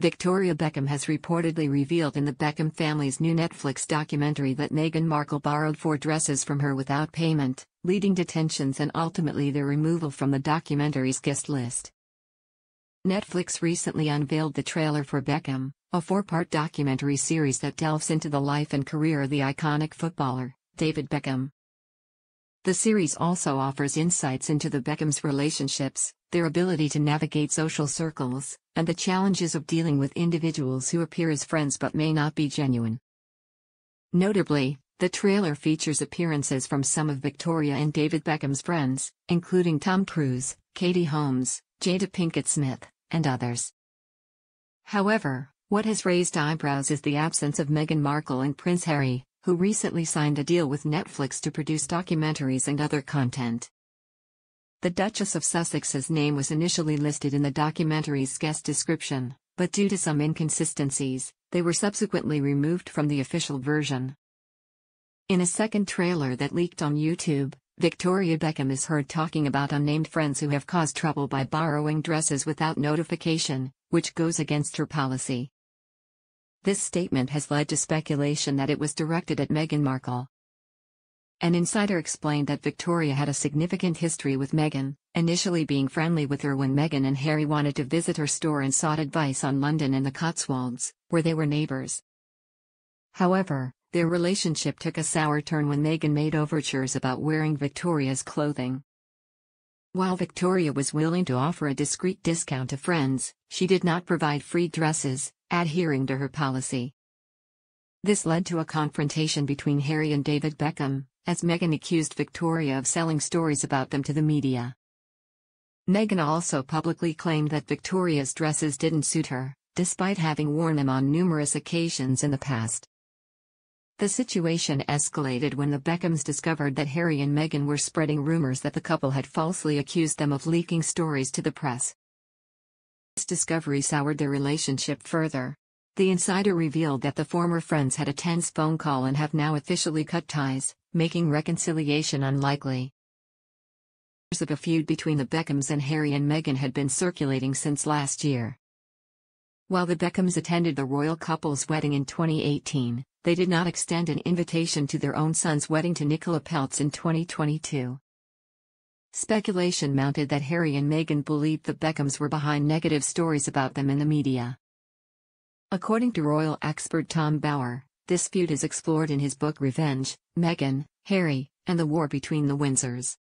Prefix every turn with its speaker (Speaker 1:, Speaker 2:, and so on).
Speaker 1: Victoria Beckham has reportedly revealed in the Beckham family's new Netflix documentary that Meghan Markle borrowed four dresses from her without payment, leading to tensions and ultimately their removal from the documentary's guest list. Netflix recently unveiled the trailer for Beckham, a four part documentary series that delves into the life and career of the iconic footballer, David Beckham. The series also offers insights into the Beckhams' relationships, their ability to navigate social circles, and the challenges of dealing with individuals who appear as friends but may not be genuine. Notably, the trailer features appearances from some of Victoria and David Beckham's friends, including Tom Cruise, Katie Holmes, Jada Pinkett Smith, and others. However, what has raised eyebrows is the absence of Meghan Markle and Prince Harry, who recently signed a deal with Netflix to produce documentaries and other content. The Duchess of Sussex's name was initially listed in the documentary's guest description, but due to some inconsistencies, they were subsequently removed from the official version. In a second trailer that leaked on YouTube, Victoria Beckham is heard talking about unnamed friends who have caused trouble by borrowing dresses without notification, which goes against her policy. This statement has led to speculation that it was directed at Meghan Markle. An insider explained that Victoria had a significant history with Meghan, initially being friendly with her when Meghan and Harry wanted to visit her store and sought advice on London and the Cotswolds, where they were neighbors. However, their relationship took a sour turn when Meghan made overtures about wearing Victoria's clothing. While Victoria was willing to offer a discreet discount to friends, she did not provide free dresses, adhering to her policy. This led to a confrontation between Harry and David Beckham, as Meghan accused Victoria of selling stories about them to the media. Meghan also publicly claimed that Victoria's dresses didn't suit her, despite having worn them on numerous occasions in the past. The situation escalated when the Beckhams discovered that Harry and Meghan were spreading rumors that the couple had falsely accused them of leaking stories to the press. This discovery soured their relationship further. The insider revealed that the former friends had a tense phone call and have now officially cut ties, making reconciliation unlikely. Of a feud between the Beckhams and Harry and Meghan had been circulating since last year. While the Beckhams attended the royal couple's wedding in 2018, they did not extend an invitation to their own son's wedding to Nicola Peltz in 2022. Speculation mounted that Harry and Meghan believed the Beckhams were behind negative stories about them in the media. According to royal expert Tom Bower, this feud is explored in his book Revenge, Meghan, Harry, and the War Between the Windsors.